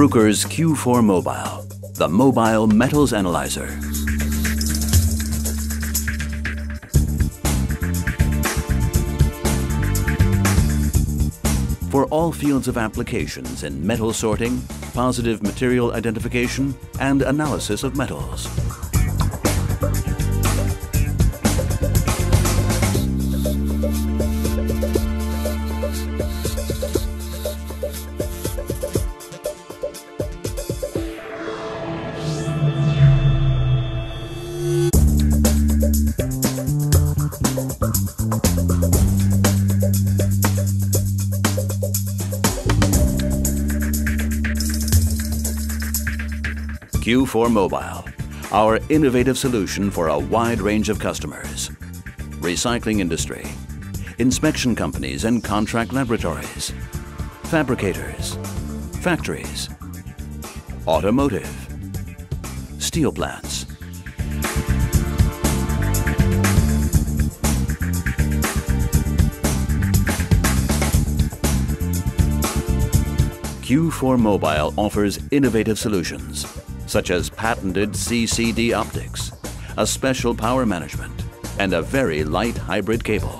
Bruker's Q4 Mobile, the mobile metals analyzer. For all fields of applications in metal sorting, positive material identification, and analysis of metals. Q4 Mobile, our innovative solution for a wide range of customers. Recycling industry, inspection companies and contract laboratories, fabricators, factories, automotive, steel plants. Q4 Mobile offers innovative solutions such as patented CCD optics, a special power management, and a very light hybrid cable.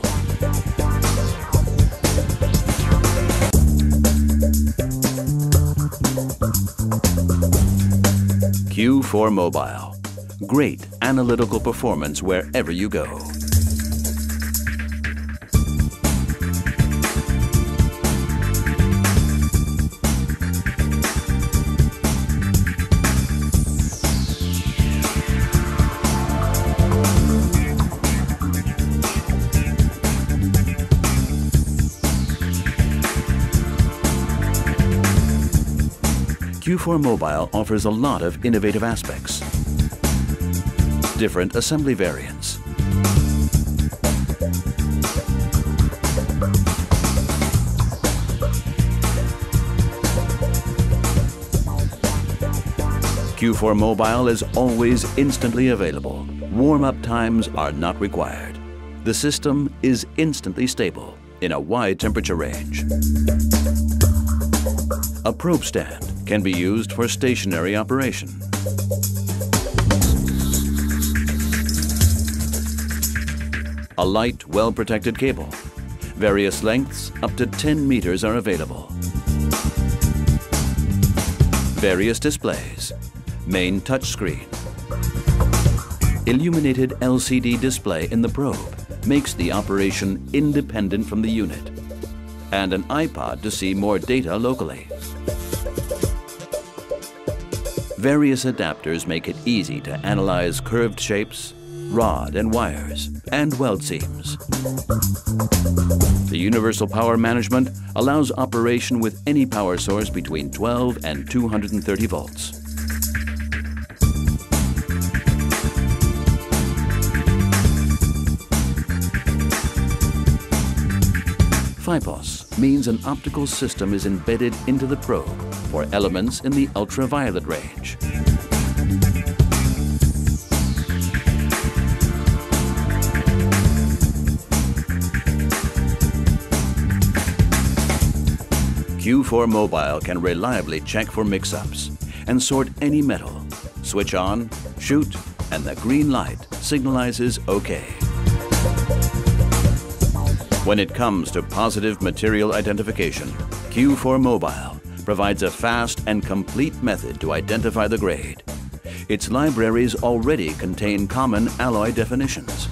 Q4 Mobile. Great analytical performance wherever you go. Q4 Mobile offers a lot of innovative aspects. Different assembly variants. Q4 Mobile is always instantly available. Warm-up times are not required. The system is instantly stable in a wide temperature range. A probe stand can be used for stationary operation. A light, well-protected cable. Various lengths up to 10 meters are available. Various displays. Main touchscreen. Illuminated LCD display in the probe makes the operation independent from the unit. And an iPod to see more data locally. Various adapters make it easy to analyze curved shapes, rod and wires, and weld seams. The Universal Power Management allows operation with any power source between 12 and 230 volts. FIPOS means an optical system is embedded into the probe for elements in the ultraviolet range. Q4 Mobile can reliably check for mix-ups and sort any metal. Switch on, shoot, and the green light signalizes OK. When it comes to positive material identification, Q4 Mobile provides a fast and complete method to identify the grade. Its libraries already contain common alloy definitions.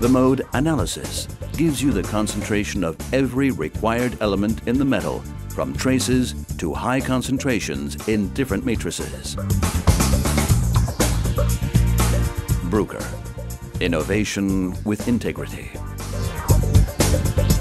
The mode Analysis gives you the concentration of every required element in the metal from traces to high concentrations in different matrices. Bruker. Innovation with integrity. Thank you.